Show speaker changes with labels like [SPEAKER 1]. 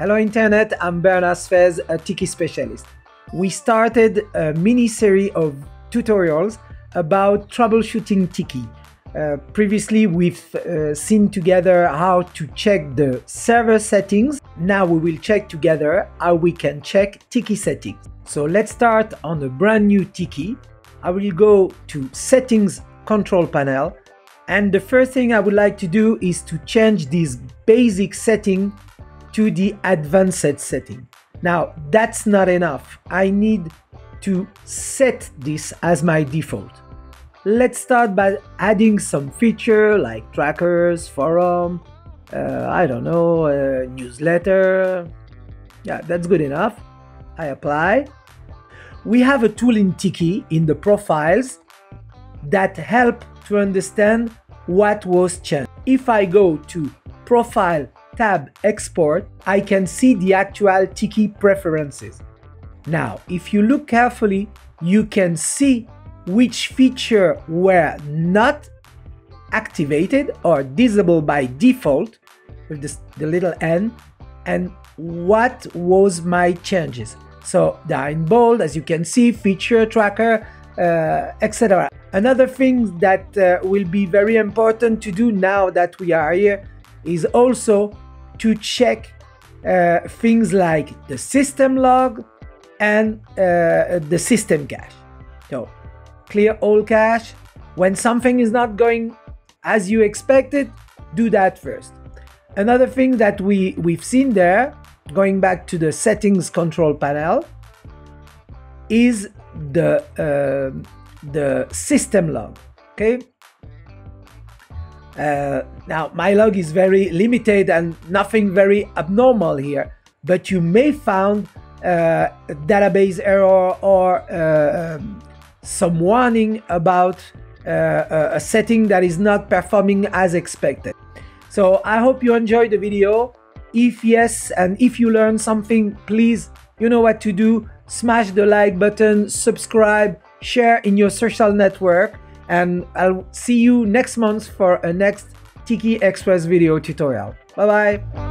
[SPEAKER 1] Hello Internet, I'm Bernard Sfez, a Tiki specialist. We started a mini series of tutorials about troubleshooting Tiki. Uh, previously, we've uh, seen together how to check the server settings. Now we will check together how we can check Tiki settings. So let's start on a brand new Tiki. I will go to Settings Control Panel and the first thing I would like to do is to change this basic setting to the advanced setting. Now that's not enough. I need to set this as my default. Let's start by adding some feature like trackers, forum, uh, I don't know, uh, newsletter. Yeah, that's good enough. I apply. We have a tool in Tiki in the profiles that help to understand what was changed. If I go to profile tab export, I can see the actual Tiki preferences. Now, if you look carefully, you can see which feature were not activated or disabled by default with this, the little n and what was my changes. So they are in bold, as you can see, feature tracker, uh, etc. Another thing that uh, will be very important to do now that we are here is also to check uh, things like the system log and uh, the system cache. So clear all cache. When something is not going as you expected, do that first. Another thing that we, we've seen there, going back to the settings control panel, is the, uh, the system log. Okay, uh, now, my log is very limited and nothing very abnormal here, but you may found uh, a database error or uh, um, some warning about uh, a setting that is not performing as expected. So I hope you enjoyed the video. If yes, and if you learned something, please, you know what to do. Smash the like button, subscribe, share in your social network and I'll see you next month for a next Tiki Express video tutorial. Bye bye!